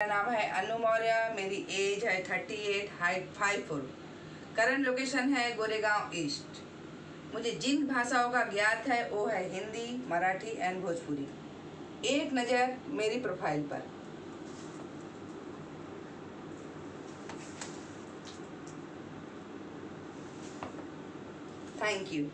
मेरा नाम है अनु मौर्य, मेरी एज है thirty eight height five four current location है गोरेगांव ईस्ट मुझे जिन भाषाओं का ज्ञात है, वो है हिंदी, मराठी एंड भोजपुरी। एक नज़र मेरी प्रोफ़ाइल पर। Thank you